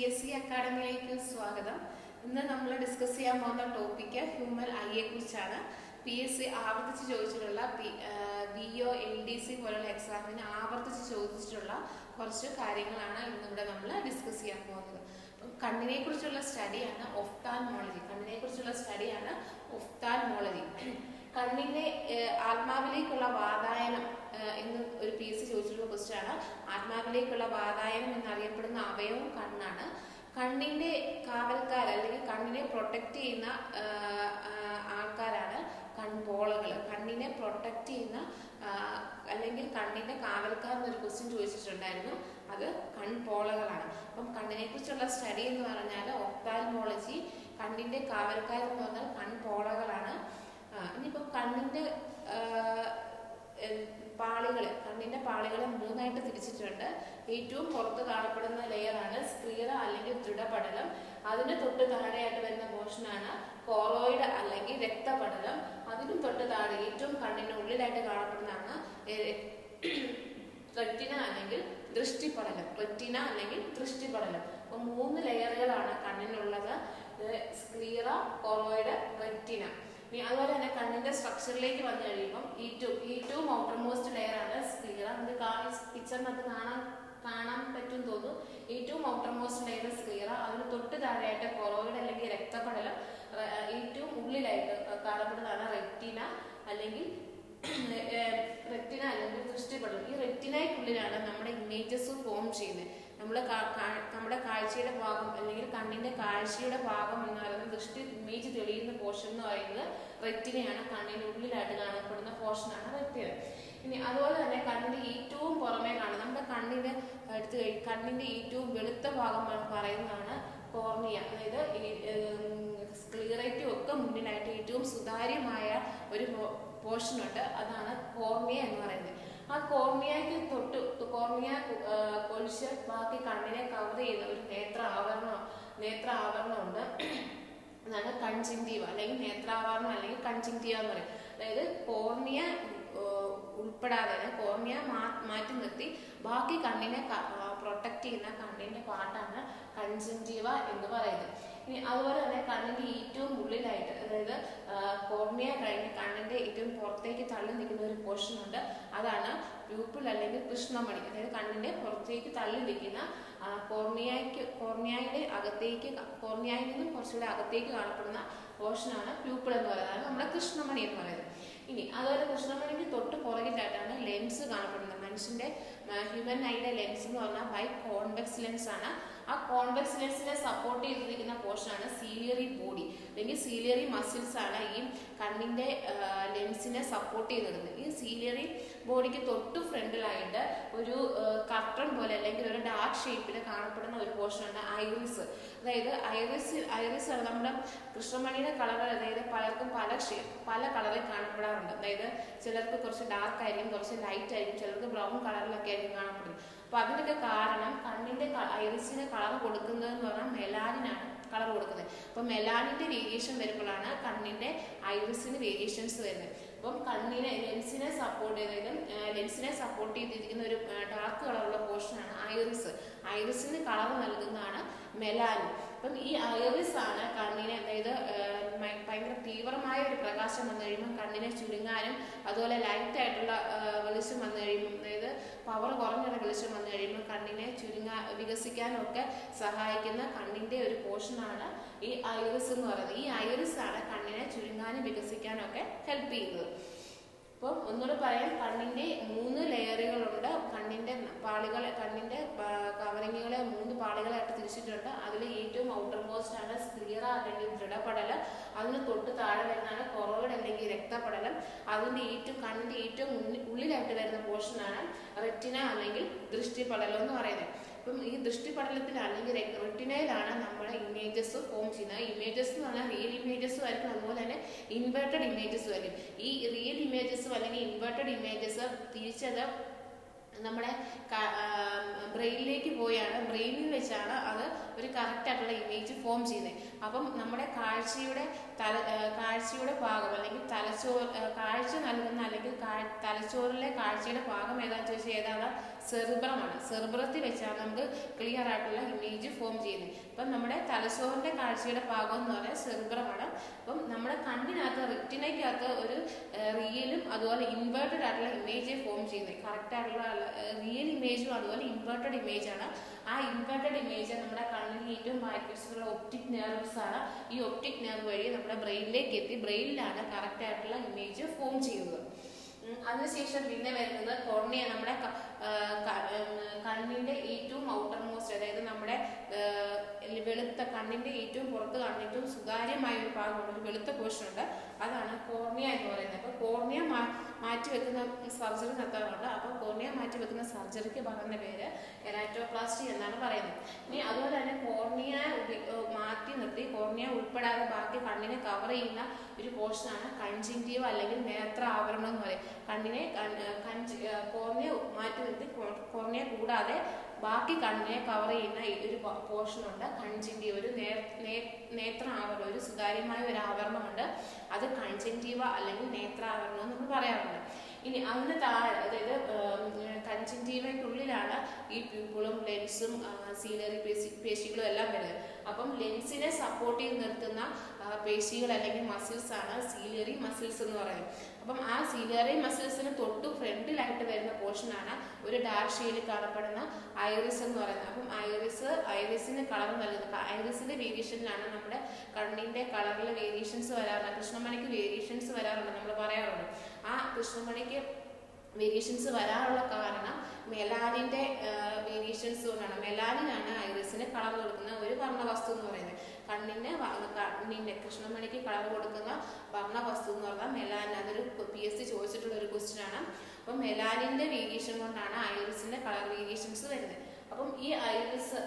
S C അക്കാഡമിയിലേക്ക് സ്വാഗതം. ഇന്ന് നമ്മൾ ഡിസ്കസ് ചെയ്യാൻ പോകുന്ന ടോപ്പിക്ക് ഹ്യൂമൻ ഐയെ കുറിച്ചാണ്. പി എസ് സി ആവർത്തിച്ച് ചോദിച്ചിട്ടുള്ള B O L D C പോലുള്ള എക്സാമിന് ആവർത്തിച്ച് ചോദിച്ചിട്ടുള്ള കുറച്ച് കാര്യങ്ങളാണ് ഇന്നിവിടെ നമ്മൾ ഡിസ്കസ് ചെയ്യാൻ പോകുന്നത്. കണ്ണിനെ കുറിച്ചുള്ള സ്റ്റഡിയാണ് ഒഫ്താൽമോളജി കണ്ണിനെ കുറിച്ചുള്ള സ്റ്റഡിയാണ് ഒഫ്താൽമോളജി കണ്ണിന്റെ ഏഹ്, ആത്മാവിലേക്കുള്ള പി ആണ് ആത്മാവിലേക്കുള്ള വാതായനം എന്നറിയപ്പെടുന്ന അവയവം കണ്ണാണ്. കണ്ണിന്റെ കാവൽക്കാർ അല്ലെങ്കിൽ കണ്ണിനെ പ്രൊട്ടക്ട് ചെയ്യുന്ന ആൾക്കാരാണ് കൺപോളകൾ കണ്ണിനെ പ്രൊട്ടക്ട് ചെയ്യുന്ന അല്ലെങ്കിൽ കണ്ണിന്റെ കാവൽക്കാർ എന്നൊരു ക്വസ്റ്റ്യൻ ചോദിച്ചിട്ടുണ്ടായിരുന്നു. അത് കൺപോളകളാണ്. അപ്പം കണ്ണിനെ കുറിച്ചുള്ള സ്റ്റഡി എന്ന് പറഞ്ഞാൽ ഒഫ്താൽമോളജി കണ്ണിന്റെ കാവൽക്കാർ എന്ന് പറഞ്ഞാൽ കൺപോളകളാണ് ആ, ഇനിയിപ്പം കണ്ണിന്റെ പാളികൾ കണ്ണിന്റെ പാളികളെ മൂന്നായിട്ട് തിരിച്ചിട്ടുണ്ട്. ഏറ്റവും പുറത്ത് കാണപ്പെടുന്ന ലെയറാണ് സ്ക്രീറ അല്ലെങ്കിൽ ദൃഢപടലം. അതിന് തൊട്ട് താഴെയായിട്ട് വരുന്ന പോർഷനാണ് കോറോയിഡ് അല്ലെങ്കിൽ രക്തപടലം. അതിനും തൊട്ട് താഴെ ഏറ്റവും കണ്ണിന്റെ ഉള്ളിലായിട്ട് കാണപ്പെടുന്നതാണ് റെറ്റിന അല്ലെങ്കിൽ ദൃഷ്ടിപടലം. റെറ്റിന അല്ലെങ്കിൽ ദൃഷ്ടിപടലം. അപ്പൊ മൂന്ന് ലെയറുകളാണ് കണ്ണിനുള്ളത്. റെറ്റിന ഇനി അതുപോലെ തന്നെ കണ്ണിന്റെ സ്ട്രക്ചറിലേക്ക് വന്നു കഴിയുമ്പോൾ ഈ ടു ഈ ടു ഔട്ടർ മോസ്റ്റ് ലെയർ ആണ് സ്ക്ലിയർ നമുക്ക് പിക്ചറിനകത്ത് കാണാൻ കാണാൻ പറ്റും തോന്നും ഈ ടു ഔട്ടർ മോസ്റ്റ് ലെയർ സ്ക്ലിയർ അതിന് തൊട്ട് താഴെയായിട്ട് കൊറോയിഡ് അല്ലെങ്കിൽ രക്തപടലം ഈ ഉള്ളിലായിട്ട് കാണപ്പെടുന്നതാണ് റെറ്റിന അല്ലെങ്കിൽ റെറ്റിന അല്ലെങ്കിൽ ദൃഷ്ടിപടലം. ഈ റെറ്റിനയ്ക്കുള്ളിലാണ് നമ്മുടെ ഇമേജസ് ഫോം ചെയ്യുന്നത് നമ്മൾ നമ്മുടെ കാഴ്ചയുടെ ഭാഗം അല്ലെങ്കിൽ കണ്ണിന്റെ കാഴ്ചയുടെ ഭാഗം എന്ന് പറയുന്നത് ദൃഷ്ടി ഇമേജ് തെളിയുന്ന പോർഷൻ എന്ന് പറയുന്നത് റെറ്റിനയാണ് കണ്ണിന്റെ ഉള്ളിലായിട്ട് കാണപ്പെടുന്ന പോർഷനാണ് റെറ്റിന ഇനി അതുപോലെ തന്നെ കണ്ണിന്റെ ഏറ്റവും പുറമേ കാണുന്നത് നമ്മുടെ കണ്ണിന്റെ എടുത്തു കഴി കണ്ണിന്റെ ഏറ്റവും വെളുത്ത ഭാഗം പറയുന്നതാണ് കോർണിയ അതായത് സ്ക്ലീറേറ്റും ഒക്കെ മുന്നിലായിട്ട് ഏറ്റവും സുതാര്യമായ ഒരു പോർഷൻ ഉണ്ട്. അതാണ് കോർമിയ എന്ന് പറയുന്നത്. ആ കോർമിയയ്ക്ക് തൊട്ട് കോർമിയ കൊലിച്ച് ബാക്കി കണ്ണിനെ കവർ ചെയ്യുന്ന ഒരു നേത്ര ആവരണം നേത്ര ആവരണമുണ്ട് അതാണ് കൺചിന്തീവ അല്ലെങ്കിൽ നേത്രാവരണം അല്ലെങ്കിൽ കൺചിന്തീവ എന്ന് പറയും. അതായത് കോർണിയ ഉൾപ്പെടാതെ കോർണിയ മാറ്റി നിർത്തി ബാക്കി കണ്ണിനെ പ്രൊട്ടക്ട് ചെയ്യുന്ന കണ്ണിന്റെ പാർട്ടാണ് കൺജിങ്റ്റീവ എന്ന് പറയുന്നത്. ഇനി അതുപോലെ തന്നെ കണ്ണിന്റെ ഏറ്റവും ഉള്ളിലായിട്ട് അതായത് കോർണിയ കഴിഞ്ഞ് കണ്ണിന്റെ ഏറ്റവും പുറത്തേക്ക് തള്ളി നിൽക്കുന്ന ഒരു പോർഷൻ ഉണ്ട്. അതാണ് പ്യൂപ്പിൾ അല്ലെങ്കിൽ കൃഷ്ണമണി അതായത് കണ്ണിന്റെ പുറത്തേക്ക് തള്ളി നിൽക്കുന്ന കോർണിയയ്ക്ക് കോർണിയയുടെ അകത്തേക്ക് കോർണിയയിൽ നിന്നും കുറച്ചുകൂടെ അകത്തേക്ക് കാണപ്പെടുന്ന പോർഷനാണ് പ്യൂപ്പിൾ എന്ന് പറയുന്നത്. അതാണ് നമ്മുടെ കൃഷ്ണമണി എന്ന് പറയുന്നത്. ഇനി അതുപോലെ കൃഷ്ണമണിക്ക് തൊട്ട് പുറകിലായിട്ടാണ് ലെൻസ് കാണപ്പെടുന്നത്. മനുഷ്യന്റെ ഹ്യൂമൻ ഐയുടെ ലെൻസ് എന്ന് പറഞ്ഞാൽ ബൈ കോൺവെക്സ് ലെൻസ് ആണ്. ആ കോൺവെക്സ് ലെൻസിനെ സപ്പോർട്ട് ചെയ്തിരിക്കുന്ന പോർഷനാണ് സീലിയറി ബോഡി അല്ലെങ്കിൽ സീലിയറി മസിൽസ് ആണ് ഈ കണ്ണിന്റെ ലെൻസിനെ സപ്പോർട്ട് ചെയ്തിരുന്നത് ഈ സീലിയറി ബോഡിക്ക് തൊട്ട് ഫ്രണ്ടിലായിട്ട് ഒരു കർട്ടൺ പോലെ അല്ലെങ്കിൽ ഒരു ഡാർക്ക് ഷേപ്പിൽ കാണപ്പെടുന്ന ഒരു പോർഷനാണ് ഐറിസ് അതായത് ഐറിസ് ഐറിസ് ആണ് നമ്മുടെ കൃഷ്ണമണിയുടെ കളർ അതായത് പലർക്കും പല ഷേപ്പ് പല കളറിൽ കാണപ്പെടാറുണ്ട്. അതായത് ചിലർക്ക് കുറച്ച് ഡാർക്ക് ആയിരിക്കും കുറച്ച് ലൈറ്റ് ആയിരിക്കും ചിലർക്ക് ബ്രൗൺ കളറിലൊക്കെ ആയിരിക്കും കാണപ്പെടുന്നത്. അപ്പൊ അതിനൊക്കെ കാരണം കണ്ണിന്റെ ഐറിസിന് കളർ കൊടുക്കുന്നത് എന്ന് പറഞ്ഞാൽ മെലാനിനാണ് കളർ കൊടുക്കുന്നത്. അപ്പൊ മെലാനിന്റെ വേരിയേഷൻ വരുമ്പോഴാണ് കണ്ണിന്റെ ഐറിസിന് വേരിയേഷൻസ് വരുന്നത്. അപ്പം കണ്ണിനെ ലെൻസിനെ സപ്പോർട്ട് ചെയ്തതും ലെൻസിനെ സപ്പോർട്ട് ചെയ്തിരിക്കുന്ന ഒരു ഡാർക്ക് കളറുള്ള പോർഷനാണ് ഐറിസ്. ഐറിസിന് കളർ നൽകുന്നതാണ് മെലാനിൻ അപ്പം ഈ ഐറിസ് ആണ് കണ്ണിനെ അതായത് ഭയങ്കര തീവ്രമായ ഒരു പ്രകാശം വന്നു കഴിയുമ്പോൾ കണ്ണിനെ ചുരുങ്ങാനും അതുപോലെ ലൈറ്റ് ആയിട്ടുള്ള വെളിച്ചം വന്നു കഴിയുമ്പോൾ പവർ കുറഞ്ഞ റെഗുലേഷൻ വന്നു കഴിയുമ്പോൾ കണ്ണിനെ ചുരുങ്ങാ വികസിക്കാനും ഒക്കെ സഹായിക്കുന്ന കണ്ണിന്റെ ഒരു പോർഷനാണ് ഈ ഐറിസ് എന്ന് പറയുന്നത്. ഈ ഐറിസ് ആണ് കണ്ണിനെ ചുരുങ്ങാനും വികസിക്കാനും ഒക്കെ ഹെൽപ്പ് ചെയ്യുന്നത്. അപ്പോൾ ഒന്നുകൂടെ പറയാം കണ്ണിന്റെ മൂന്ന് ലെയറുകളുണ്ട്. കണ്ണിന്റെ പാളികൾ കണ്ണിന്റെ കവറിങ്ങുകളെ മൂന്ന് പാളികളായിട്ട് തിരിച്ചിട്ടുണ്ട്. അതിൽ ഏറ്റവും ഔട്ടർ മോസ്റ്റ് ആണ് സ്ക്ലീറ അല്ലെങ്കിൽ ദൃഢപടലം. അതിന് തൊട്ട് താഴെ വരുന്നതാണ് കൊറോഡ് അല്ലെങ്കിൽ രക്തപടലം. അതിന്റെ ഏറ്റവും കണ്ണിന്റെ ഏറ്റവും ഉള്ളി- ഉള്ളിലായിട്ട് വരുന്ന പോർഷനാണ് റെറ്റിന അല്ലെങ്കിൽ ദൃഷ്ടിപടലം എന്ന് പറയുന്നത്. അപ്പം ഈ ദൃഷ്ടിപടലത്തിൽ അല്ലെങ്കിൽ റെറ്റിനയിലാണ് നമ്മുടെ ഇമേജസ് ഫോം ചെയ്യുന്നത്. ഇമേജസ് എന്ന് പറഞ്ഞാൽ റിയൽ ഇമേജസ് ആയിരിക്കും അതുപോലെ തന്നെ ഇൻവേർട്ടഡ് ഇമേജസ് വരും ഈ റിയൽ ഇമേജസ് അല്ലെങ്കിൽ ഇൻവേർട്ടഡ് ഇമേജസ് തിരിച്ചത് നമ്മുടെ ബ്രെയിനിലേക്ക് പോയാണ്. ബ്രെയിനിൽ വെച്ചാണ് അത് ഒരു കറക്റ്റ് ആയിട്ടുള്ള ഇമേജ് ഫോം ചെയ്യുന്നത്. അപ്പം നമ്മുടെ കാഴ്ചയുടെ തല കാഴ്ചയുടെ ഭാഗം അല്ലെങ്കിൽ തലച്ചോർ കാഴ്ച നൽകുന്ന അല്ലെങ്കിൽ തലച്ചോറിലെ കാഴ്ചയുടെ ഭാഗം ഏതാണെന്ന് ചോദിച്ചാൽ ഏതാണ് സെറിബ്രമാണ് സെറിബ്രത്തിൽ വെച്ചാണ് നമുക്ക് ക്ലിയർ ആയിട്ടുള്ള ഇമേജ് ഫോം ചെയ്യുന്നത്. അപ്പം നമ്മുടെ തലച്ചോറിന്റെ കാഴ്ചയുടെ ഭാഗം എന്ന് പറയുന്നത് സെർബ്രമാണ്. അപ്പം നമ്മുടെ കണ്ണിനകത്ത് റിറ്റിനയ്ക്കകത്ത് ഒരു റിയലും അതുപോലെ ഇൻവേർട്ടഡ് ആയിട്ടുള്ള ഇമേജ് ഫോം ചെയ്യുന്നത്. കറക്റ്റ് ആയിട്ടുള്ള റിയൽ ഇമേജും അതുപോലെ ഇൻവേർട്ടഡ് ഇമേജ് ആണ്. ആ ഇൻവേർട്ടഡ് ഇമേജ് നമ്മുടെ കണ്ണിന് ഏറ്റവും ആക്യുറസിലുള്ള ഒപ്റ്റിക് നെർവ്സ് ആണ്. ഈ ഒപ്റ്റിക് നെർവ് വഴി നമ്മുടെ ബ്രെയിനിലേക്ക് എത്തി ബ്രെയിനിലാണ് കറക്റ്റ് ആയിട്ടുള്ള ഇമേജ് ഫോം ചെയ്യുന്നത്. അതിനുശേഷം പിന്നെ വരുന്നത് കോർണിയ നമ്മുടെ കണ്ണിന്റെ ഏറ്റവും ഔട്ടർ മോസ്റ്റ് അതായത് നമ്മുടെ വെളുത്ത കണ്ണിന്റെ ഏറ്റവും പുറത്ത് കാണുന്ന ഏറ്റവും സുതാര്യമായ ഒരു ഭാഗമുണ്ട് ഒരു വെളുത്ത പോർഷൻ ഉണ്ട്. അതാണ് കോർണിയ എന്ന് പറയുന്നത്. അപ്പൊ കോർണിയ മാ- മാറ്റി വെക്കുന്ന സർജറി നടത്താറുണ്ട്. അപ്പോൾ കോർണിയ മാറ്റി വെക്കുന്ന സർജറിക്ക് പറയുന്ന പേര് എലാറ്റോപ്ലാസ്റ്റി എന്നാണ് പറയുന്നത്. ഇനി അതുപോലെ തന്നെ കോർണിയ മാറ്റി നിർത്തി. കോർണിയ ഉൾപ്പെടാതെ ബാക്കി കണ്ണിനെ കവർ ചെയ്യുന്ന ഒരു പോർഷനാണ് കൺജിന്റീവ് അല്ലെങ്കിൽ നേത്ര ആവരണം എന്ന് പറയും. കണ്ണിനെ കോർണിയ മാറ്റി നിർത്തി. കോർണിയ കൂടാതെ ബാക്കി കണ്ണിനെ കവർ ചെയ്യുന്ന ഒരു പോർഷനുണ്ട് ഉണ്ട്. കൺജിങ്റ്റീവ് ഒരു നേത്ര ആവരണം ഒരു സുതാര്യമായ ഒരു ആവരണമുണ്ട്. അത് കൺജങ്റ്റീവ അല്ലെങ്കിൽ നേത്രാവരണം എന്ന് പറയാറുണ്ട്. ഇനി അതിന് താഴെ അതായത് കൺജങ്റ്റീവയ്ക്കുള്ളിലാണ് ഈ പ്യൂപ്പിളും ലെൻസും സീനറി പേശി പേശികളും എല്ലാം വരുന്നത്. അപ്പം ലെൻസിനെ സപ്പോർട്ട് ചെയ്ത് നിർത്തുന്ന പേശികൾ അല്ലെങ്കിൽ മസിൽസ് ആണ് സീലറി മസിൽസ് എന്ന് പറയുന്നത്. അപ്പം ആ സീലറി മസിൽസിന് തൊട്ട് ഫ്രണ്ടിലായിട്ട് വരുന്ന പോർഷനാണ് ഒരു ഡാർക്ക് ഷെയ്ഡിൽ കാണപ്പെടുന്ന ഐറിസ് എന്ന് പറയുന്നത്. അപ്പം ഐറിസ് ഐറിസിന് കളർ നൽകുന്നത് ഐറിസിന്റെ വേരിയേഷനിലാണ് നമ്മുടെ കണ്ണിന്റെ കളറിൽ വേരിയേഷൻസ് വരാറുണ്ട്. കൃഷ്ണമണിക്ക് വേരിയേഷൻസ് വരാറുണ്ട് നമ്മൾ പറയാറുണ്ട്. ആ കൃഷ്ണമണിക്ക് വേരിയേഷൻസ് വരാനുള്ള കാരണം മെലാനിന്റെ വേരിയേഷൻസ് കൊണ്ടാണ്. മെലാനിനാണ് ഐറിസിന് കളർ കൊടുക്കുന്ന ഒരു വർണവസ്തു എന്ന് പറയുന്നത്. കണ്ണിന് കണ്ണിന്റെ കൃഷ്ണമണിക്ക് കളർ കൊടുക്കുന്ന വർണവസ്തു എന്ന് പറഞ്ഞാൽ മെലാനിൻ അതൊരു പി എസ് സി ചോദിച്ചിട്ടുള്ള ഒരു ക്വസ്റ്റ്യൻ ആണ്. അപ്പം മെലാനിന്റെ വേരിയേഷൻ കൊണ്ടാണ് ഐറിസിന്റെ കളർ വേരിയേഷൻസ് വരുന്നത്. അപ്പം ഈ ഐറിസ്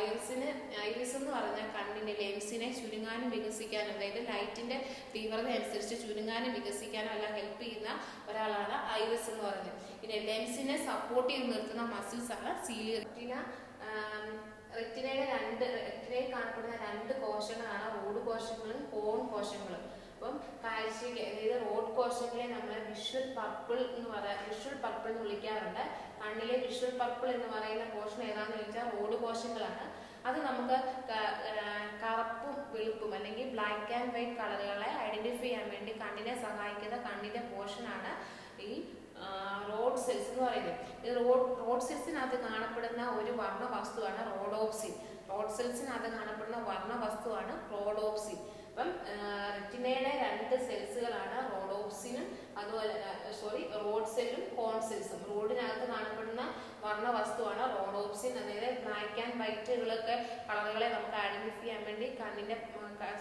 ഐറിസിന് ഐറിസ് എന്ന് പറഞ്ഞാൽ കണ്ണിന്റെ ലെൻസിനെ ചുരുങ്ങാനും വികസിക്കാനും അതായത് ലൈറ്റിന്റെ തീവ്രത അനുസരിച്ച് ചുരുങ്ങാനും വികസിക്കാനും എല്ലാം ഹെൽപ്പ് ചെയ്യുന്ന ഒരാളാണ് ഐറിസ് എന്ന് പറയുന്നത്. പിന്നെ ലെൻസിനെ സപ്പോർട്ട് ചെയ്ത് നിർത്തുന്ന മസിൽസ് ആണ് സീലിയർ റെറ്റിന റെറ്റിനയുടെ രണ്ട് റെറ്റിനയിൽ കാണപ്പെടുന്ന രണ്ട് കോശങ്ങളാണ് റോഡ് കോശങ്ങളും കോൺ കോശങ്ങളും. അപ്പം കാഴ്ചയ്ക്ക് അതായത് റോഡ് കോശങ്ങളെ നമ്മൾ വിഷ്വൽ പർപ്പിൾ എന്ന് പറയാം വിഷ്വൽ പർപ്പിൾ എന്ന് വിളിക്കാറുണ്ട്. കണ്ണിലെ വിഷ്വൽ പർപ്പിൾ എന്ന് പറയുന്ന പോർഷൻ ഏതാണെന്ന് ചോദിച്ചാൽ റോഡ് കോശങ്ങളാണ് അത് നമുക്ക് കറുപ്പും വെളുപ്പും അല്ലെങ്കിൽ ബ്ലാക്ക് ആൻഡ് വൈറ്റ് കളറുകളെ ഐഡന്റിഫൈ ചെയ്യാൻ വേണ്ടി കണ്ണിനെ സഹായിക്കുന്ന കണ്ണിന്റെ പോർഷനാണ് ഈ റോഡ് സെൽസ് എന്ന് പറയുന്നത്. ഈ റോഡ് റോഡ് സെൽസിനകത്ത് കാണപ്പെടുന്ന ഒരു വർണ വസ്തുവാണ് റോഡോപ്സിൻ. റോഡ് സെൽസിനകത്ത് കാണപ്പെടുന്ന വർണ വസ്തുവാണ് റോഡോപ്സിൻ. അപ്പം റെറ്റിനയുടെ രണ്ട് സെൽസുകളാണ് റോഡോപ്സിനും അതുപോലെ സോറി റോഡ് സെല്ലും കോൺ സെൽസും റോഡിനകത്ത് കാണപ്പെടുന്ന വർണ വസ്തുവാണ് റോഡോപ്സിൻ. അതായത് ബ്ലാക്ക് ആൻഡ് വൈറ്റുകളൊക്കെ കളറുകളെ നമുക്ക് ഐഡന്റിഫൈ ചെയ്യാൻ വേണ്ടി കണ്ണിന്റെ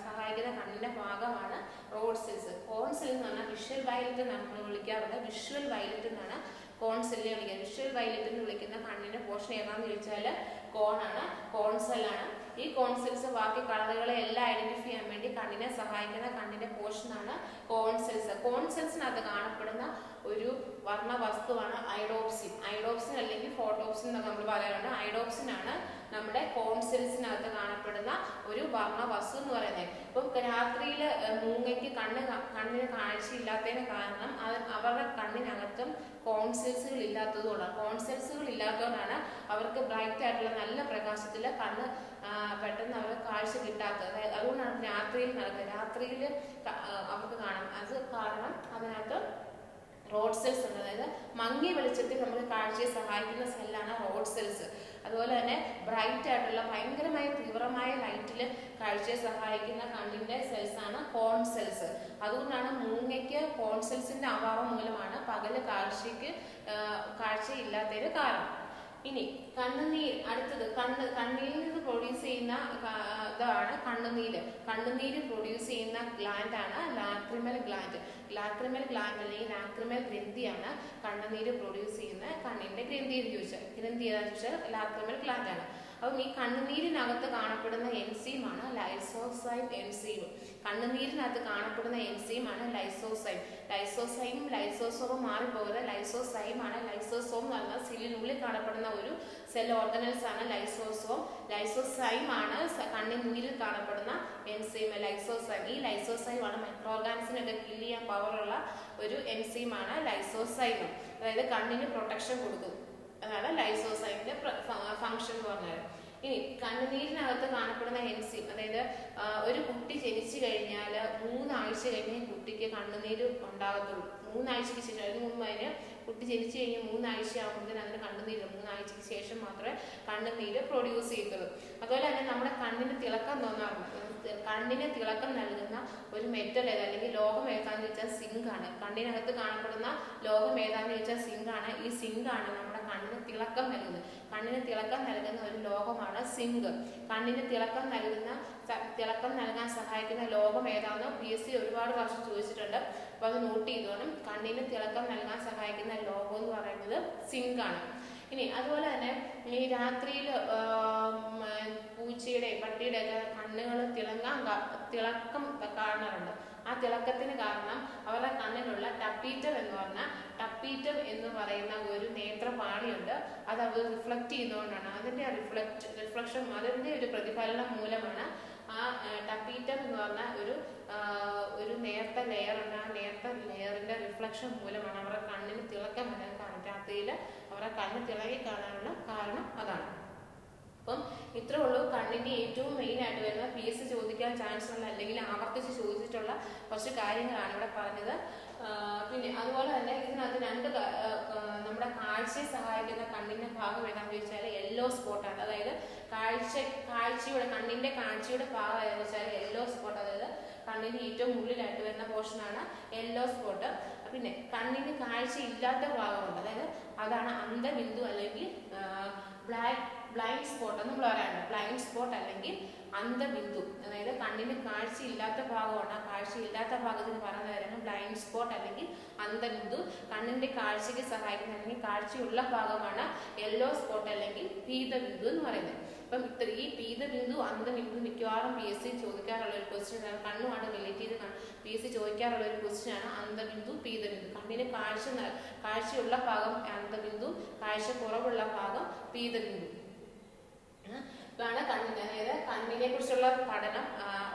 സഹായിക്കുന്ന കണ്ണിന്റെ ഭാഗമാണ് റോഡ് സെൽസ് കോൺ സെൽ എന്ന് പറഞ്ഞാൽ വിഷ്വൽ വയലറ്റ് നമ്മൾ വിളിക്കാറുണ്ട് വിഷ്വൽ വയലറ്റ് എന്നാണ് കോൺ സെല്ലിനെ വിളിക്കുന്നത്. വിഷ്വൽ വയലറ്റ് എന്ന് വിളിക്കുന്ന കണ്ണിന്റെ പോർഷൻ ഏതാണെന്ന് ചോദിച്ചാൽ കോണാണ് കോൺ സെല്ലാണ് ഈ കോൺസെൽസ് ബാക്കി കളറുകളെ എല്ലാം ഐഡന്റിഫൈ ചെയ്യാൻ വേണ്ടി കണ്ണിനെ സഹായിക്കുന്ന കണ്ണിന്റെ പോർഷനാണ് കോൺസെൽസ് കോൺസെൽസിനകത്ത് കാണപ്പെടുന്ന ഒരു വർണ വസ്തുവാണ് ഐഡോപ്സിൻ. ഐഡോപ്സിൻ അല്ലെങ്കിൽ ഫോട്ടോപ്സിൻ എന്നൊക്കെ നമ്മൾ പറയാറുണ്ട്. ഐഡോപ്സിൻ ആണ് നമ്മുടെ കോൺസെൽസിനകത്ത് കാണപ്പെടുന്ന ഒരു വർണ വസ്തു എന്ന് പറയുന്നത്. ഇപ്പം രാത്രിയിൽ മൂങ്ങയ്ക്ക് കണ്ണ് കണ്ണിന് കാഴ്ചയില്ലാത്തതിന് കാരണം അവരുടെ കണ്ണിനകത്തും കോൺസെൽസുകൾ ഇല്ലാത്തതുകൊണ്ടാണ്. കോൺസെൽസുകൾ ഇല്ലാത്തതുകൊണ്ടാണ് അവർക്ക് ബ്രൈറ്റ് ആയിട്ടുള്ള നല്ല പ്രകാശത്തിൽ കണ്ണ് പെട്ടെന്ന് അവർക്ക് കാഴ്ച കിട്ടാത്തത്. അതായത് അതുകൊണ്ടാണ് രാത്രിയിൽ നടക്കുന്നത് രാത്രിയിൽ നമുക്ക് കാണാം. അത് കാരണം അതിനകത്ത് റോഡ് സെൽസ് ഉണ്ട്. അതായത് മങ്ങിയ വെളിച്ചത്തിൽ നമുക്ക് കാഴ്ചയെ സഹായിക്കുന്ന സെല്ലാണ് റോഡ് സെൽസ് അതുപോലെ തന്നെ ബ്രൈറ്റ് ആയിട്ടുള്ള ഭയങ്കരമായ തീവ്രമായ ലൈറ്റിൽ കാഴ്ചയെ സഹായിക്കുന്ന കണ്ണിന്റെ സെൽസാണ് കോൺ സെൽസ് അതുകൊണ്ടാണ് മൂങ്ങയ്ക്ക് കോൺ സെൽസിന്റെ അഭാവം മൂലമാണ് പകൽ കാഴ്ചയ്ക്ക് കാഴ്ചയില്ലാത്തതിന് കാരണം. ഇനി കണ്ണുനീർ അടുത്തത് കണ്ണ് കണ്ണീരിൽ നിന്ന് പ്രൊഡ്യൂസ് ചെയ്യുന്ന ഇതാണ് കണ്ണുനീര്. കണ്ണുനീര് പ്രൊഡ്യൂസ് ചെയ്യുന്ന ഗ്ലാൻഡ് ആണ് ലാക്രിമൽ ഗ്ലാൻഡ് ലാക്രിമൽ ഗ്ലാൻഡ് അല്ലെങ്കിൽ ലാക്രിമൽ ഗ്രന്ഥിയാണ് കണ്ണുനീര് പ്രൊഡ്യൂസ് ചെയ്യുന്ന കണ്ണിന്റെ ഗ്രന്ഥി എന്ന് ചോദിച്ചാൽ ഗ്രന്ഥി ഏതാണെന്ന് ചോദിച്ചാൽ ലാക്രിമൽ ഗ്ലാൻഡ് ആണ്. അപ്പം ഈ കണ്ണുനീരിനകത്ത് കാണപ്പെടുന്ന എൻസീമാണ് ലൈസോസൈം എൻസീമും കണ്ണുനീരിനകത്ത് കാണപ്പെടുന്ന എൻസീമാണ് ലൈസോസൈം. ലൈസോസൈമും ലൈസോസോമും മാറിപ്പോകുന്നത് ലൈസോസൈം ആണ്. ലൈസോസോം എന്ന് പറഞ്ഞാൽ സെല്ലിനുള്ളിൽ കാണപ്പെടുന്ന ഒരു സെൽ ഓർഗനൽസ് ആണ് ലൈസോസോം. ലൈസോസൈം ആണ് കണ്ണുനീരിൽ കാണപ്പെടുന്ന എൻസീം. ലൈസോസൈം. ഈ ലൈസോസൈം ആണ് മൈക്രോ ഓർഗാനിസിനൊക്കെ കിൽ ചെയ്യാൻ പവറുള്ള ഒരു എൻസീമാണ് ലൈസോസൈം. അതായത് കണ്ണിന് പ്രൊട്ടക്ഷൻ കൊടുക്കും. അതാണ് ലൈസോസൈമിന്റെ ഫംഗ്ഷൻ എന്ന് പറഞ്ഞത് ഇനി കണ്ണുനീരിനകത്ത് കാണപ്പെടുന്ന എൻസിം അതായത് ഒരു കുട്ടി ജനിച്ചു കഴിഞ്ഞാൽ മൂന്നാഴ്ച കഴിഞ്ഞ് കുട്ടിക്ക് കണ്ണുനീര് ഉണ്ടാകത്തുള്ളൂ. മൂന്നാഴ്ചക്ക് ശേഷം അതിന് മുമ്പ് അതിന് കുട്ടി ജനിച്ചു കഴിഞ്ഞ് മൂന്നാഴ്ച ആകുമ്പോഴത്തേന് അതിന് കണ്ണുനീര് മൂന്നാഴ്ചക്ക് ശേഷം മാത്രമേ കണ്ണുനീര് പ്രൊഡ്യൂസ് ചെയ്യത്തുള്ളൂ. അതുപോലെ തന്നെ നമ്മുടെ കണ്ണിന് തിളക്കം തോന്നാറുണ്ട്. കണ്ണിന് തിളക്കം നൽകുന്ന ഒരു മെറ്റൽ ഏത് അല്ലെങ്കിൽ ലോകം ഏതാന്ന് വെച്ചാൽ സിങ്ക് ആണ്. കണ്ണിനകത്ത് കാണപ്പെടുന്ന ലോകം ഏതാന്ന് വെച്ചാൽ സിങ്ക് ആണ്. ഈ സിങ്കാണ് നമ്മുടെ കണ്ണിന് തിളക്കം നൽകുന്നത്. കണ്ണിന് തിളക്കം നൽകുന്ന ഒരു ലോകമാണ് സിങ്ക്. കണ്ണിന് തിളക്കം നൽകുന്ന തിളക്കം നൽകാൻ സഹായിക്കുന്ന ലോകം ഏതാണെന്ന് പി എസ് സി ഒരുപാട് പ്രാവശ്യം ചോദിച്ചിട്ടുണ്ട്. അപ്പൊ അത് നോട്ട് ചെയ്തോണം. കണ്ണിന് തിളക്കം നൽകാൻ സഹായിക്കുന്ന ലോകം എന്ന് പറയുന്നത് സിങ്ക് ആണ് ഇനി അതുപോലെ തന്നെ ഈ രാത്രിയിൽ പൂച്ചയുടെ പട്ടിയുടെ ഒക്കെ കണ്ണുകൾ തിളങ്ങാൻ തിളക്കം കാണാറുണ്ട്. ആ തിളക്കത്തിന് കാരണം അവരുടെ കണ്ണിലുള്ള ടപ്പീറ്റം എന്ന് പറഞ്ഞ ടപ്പീറ്റം എന്ന് പറയുന്ന ഒരു നേത്രപാളിയുണ്ട് അത് അവർ റിഫ്ലക്റ്റ് ചെയ്യുന്നതുകൊണ്ടാണ്. അതിന്റെ റിഫ്ലക്ട് റിഫ്ലക്ഷൻ അതിന്റെ ഒരു പ്രതിഫലനം മൂലമാണ് ആ ടപ്പീറ്റം എന്ന് പറഞ്ഞ ഒരു ഒരു നേർത്ത ലെയർ ഉണ്ട്. ആ നേർത്ത ലെയറിന്റെ റിഫ്ലക്ഷൻ മൂലമാണ് അവരുടെ കണ്ണിന് തിളക്കം വരാൻ കാരണം. രാത്രിയിൽ അവരുടെ കണ്ണ് തിളങ്ങി കാണാനുള്ള കാരണം അതാണ്. അപ്പം ഇത്രേ ഉള്ളൂ. കണ്ണിന്റെ ഏറ്റവും മെയിൻ ആയിട്ട് വരുന്ന പി എസ് ചോദിക്കാൻ ചാൻസ് ഉള്ള അല്ലെങ്കിൽ ആവർത്തിച്ച് ചോദിച്ചിട്ടുള്ള കുറച്ച് കാര്യങ്ങളാണ് ഇവിടെ പറഞ്ഞത്. പിന്നെ അതുപോലെ തന്നെ ഇതിനകത്ത് രണ്ട് നമ്മുടെ കാഴ്ചയെ സഹായിക്കുന്ന കണ്ണിന്റെ ഭാഗം ഏതാണെന്ന് ചോദിച്ചാൽ യെല്ലോ സ്പോട്ടാണ് അതായത് കാഴ്ച കാഴ്ചയുടെ കണ്ണിന്റെ കാഴ്ചയുടെ ഭാഗം ഏതാണെന്ന് വെച്ചാൽ യെല്ലോ സ്പോട്ട് അതായത് കണ്ണിന്റെ ഏറ്റവും ഉള്ളിലായിട്ട് വരുന്ന പോർഷനാണ് യെല്ലോ സ്പോട്ട് പിന്നെ കണ്ണിന് കാഴ്ച ഇല്ലാത്ത ഭാഗമുണ്ട്. അതായത് അതാണ് അന്ധബിന്ദു അല്ലെങ്കിൽ ബ്ലാക്ക് ബ്ലൈൻഡ് സ്പോട്ട് എന്ന് പറയാറുണ്ട്. ബ്ലൈൻഡ് സ്പോട്ട് അല്ലെങ്കിൽ അന്ധബിന്ദു അതായത് കണ്ണിന് കാഴ്ച ഇല്ലാത്ത ഭാഗമാണ്. ആ കാഴ്ച ഇല്ലാത്ത ഭാഗത്തിന് പറയുന്ന കാര്യമാണ് ബ്ലൈൻഡ് സ്പോട്ട് അല്ലെങ്കിൽ അന്ധബിന്ദു കണ്ണിന്റെ കാഴ്ചയ്ക്ക് സഹായിക്കുന്ന അല്ലെങ്കിൽ കാഴ്ചയുള്ള ഭാഗമാണ് യെല്ലോ സ്പോട്ട് അല്ലെങ്കിൽ പീതബിന്ദു എന്ന് പറയുന്നത്. അപ്പം ഇത്ര ഈ പീതബിന്ദു അന്ധബിന്ദു മിക്കവാറും പി എസ് സി ചോദിക്കാറുള്ള ഒരു ക്വസ്റ്റ്യൻ ആണ്. കണ്ണുമാണ് റിലേറ്റ് ചെയ്ത് പി എസ് സി ചോദിക്കാറുള്ള ഒരു ക്വസ്റ്റ്യൻ ആണ്. അന്ധബിന്ദു പീതബിന്ദു. കണ്ണിന് കാഴ്ച കാഴ്ചയുള്ള ഭാഗം അന്ധബിന്ദു കാഴ്ച കുറവുള്ള ഭാഗം പീതബിന്ദു. ഇതാണ് കണ്ണിന്. അതായത് കണ്ണിനെ കുറിച്ചുള്ള പഠനം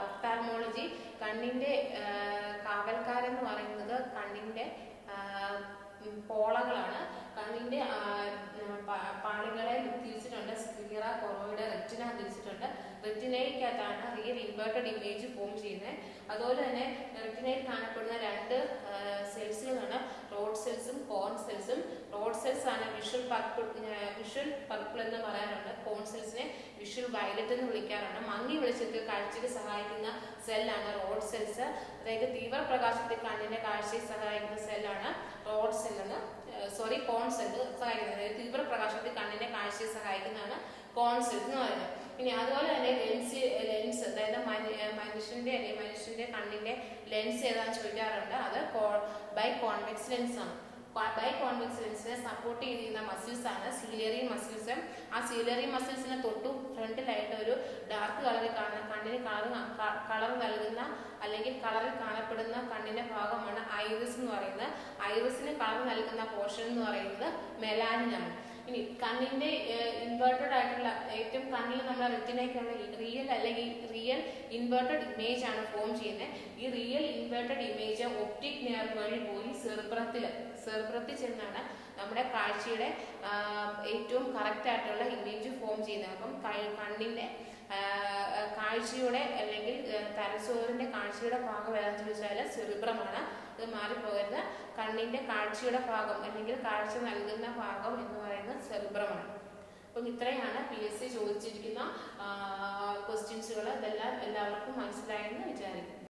ഒഫ്താൽമോളജി കണ്ണിന്റെ കാവൽക്കാരെന്ന് പറയുന്നത് കണ്ണിന്റെ പോളകളാണ് കണ്ണിന്റെ പാളികളെ തിരിച്ചിട്ടുണ്ട് സ്ക്ലീറ കൊറോയിഡ് റെറ്റിന തിരിച്ചിട്ടുണ്ട് റെറ്റിനയ്ക്കകത്താണ് റിയൽ ഇൻവേർട്ടഡ് ഇമേജ് ഫോം ചെയ്യുന്നത് അതുപോലെ തന്നെ റെറ്റിനയിൽ കാണപ്പെടുന്ന രണ്ട് സെൽസുകളാണ് റോഡ് സെൽസും കോൺ സെൽസും റോഡ് സെൽസ് ആണ് വിഷ്വൽ പർപ്പിൾ വിഷ്വൽ പർപ്പിൾ എന്ന് പറയാറുണ്ട്. കോൺ സെൽസിനെ വിഷ്വൽ വയലറ്റ് എന്ന് വിളിക്കാറുണ്ട്. മങ്ങി വെളിച്ചത്തിൽ കാഴ്ചയ്ക്ക് സഹായിക്കുന്ന സെല്ലാണ് റോഡ് സെൽസ് അതായത് തീവ്രപ്രകാശത്തിൽ കണ്ണിന്റെ കാഴ്ചയെ സഹായിക്കുന്ന സെല്ലാണ് റോഡ് സെൽ സോറി കോൺ ഉണ്ട് സഹായിക്കുന്നത് തീവ്രപ്രകാശത്തിൽ കണ്ണിന്റെ കാഴ്ചയെ സഹായിക്കുന്നതാണ് കോൺ സെൽസ് എന്ന് പറയുന്നത്. ഇനി അതുപോലെ തന്നെ ലെൻസ് ലെൻസ് അതായത് മനു- മനുഷ്യന്റെ അല്ലെങ്കിൽ മനുഷ്യന്റെ കണ്ണിന്റെ ലെൻസ് ഏതാണെന്ന് ചോദിക്കാറുണ്ട്. അത് ബൈ കോൺവെക്സ് ലെൻസ് ആണ്. ബൈ കോൺവെക്സ് ലെൻസിനെ സപ്പോർട്ട് ചെയ്യുന്ന മസിൽസ് ആണ് സീലിയറി മസിൽസ് ആ സീലിയറി മസിൽസിന് തൊട്ടു ഫ്രണ്ടിലായിട്ട് ഒരു ഡാർക്ക് കളറിൽ കാണുന്ന കണ്ണിന് കളർ കളർ നൽകുന്ന അല്ലെങ്കിൽ കളറിൽ കാണപ്പെടുന്ന കണ്ണിന്റെ ഭാഗമാണ് ഐറിസ് എന്ന് പറയുന്നത്. ഐറിസിന് കളർ നൽകുന്ന പോർഷൻ എന്ന് പറയുന്നത് മെലാനിനാണ് ഇനി കണ്ണിന്റെ ഇൻവേർട്ടഡ് ആയിട്ടുള്ള ഏറ്റവും കണ്ണിൽ നമ്മുടെ റെറ്റിനയ്ക്കുള്ള റിയൽ അല്ലെങ്കിൽ റിയൽ ഇൻവേർട്ടഡ് ഇമേജ് ആണ് ഫോം ചെയ്യുന്നത്. ഈ real inverted image optic nerve വഴി പോയി സെർബ്രത്തിൽ സെർബ്രത്തിൽ ചെന്നാണ് നമ്മുടെ കാഴ്ചയുടെ ഏറ്റവും കറക്റ്റ് ആയിട്ടുള്ള ഇമേജ് ഫോം ചെയ്യുന്നത്. അപ്പം കണ്ണിന്റെ കാഴ്ചയുടെ അല്ലെങ്കിൽ ആ, തലച്ചോറിന്റെ കാഴ്ചയുടെ ഭാഗം ഏതാണെന്ന് ചോദിച്ചാൽ സെറിബ്രമാണ്. ഇത് മാറിപ്പോകരുത്. കണ്ണിന്റെ കാഴ്ചയുടെ ഭാഗം അല്ലെങ്കിൽ കാഴ്ച നൽകുന്ന ഭാഗം എന്ന് പറയുന്നത് സെറിബ്രമാണ്. അപ്പം ഇത്രയാണ് പി എസ് സി ചോദിച്ചിരിക്കുന്ന ക്വസ്റ്റ്യൻസുകൾ ഇതെല്ലാം എല്ലാവർക്കും മനസ്സിലായെന്ന് വിചാരിക്കുന്നു.